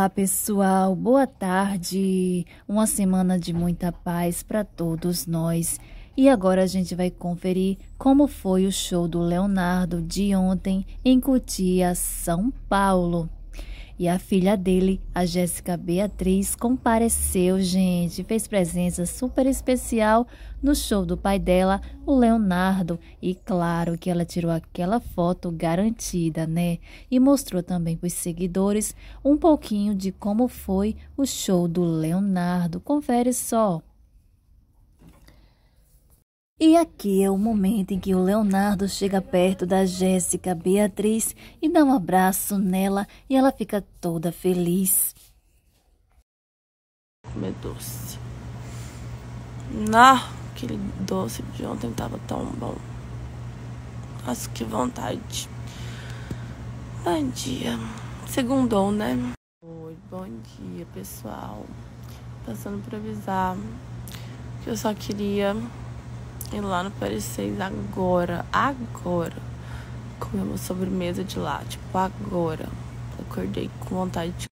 Olá, pessoal. Boa tarde. Uma semana de muita paz para todos nós. E agora a gente vai conferir como foi o show do Leonardo de ontem em Cotia, São Paulo. E a filha dele, a Jéssica Beatriz, compareceu, gente, fez presença super especial no show do pai dela, o Leonardo. E claro que ela tirou aquela foto garantida, né? E mostrou também para os seguidores um pouquinho de como foi o show do Leonardo. Confere só. E aqui é o momento em que o Leonardo chega perto da Jéssica Beatriz e dá um abraço nela e ela fica toda feliz. Comer doce. Não, aquele doce de ontem tava tão bom. Nossa, que vontade. Bom dia. Segundou, né? Oi, bom dia, pessoal. Passando para avisar que eu só queria ir lá no Paris 6 agora, agora. Comer uma sobremesa de lá, tipo, agora. Acordei com vontade de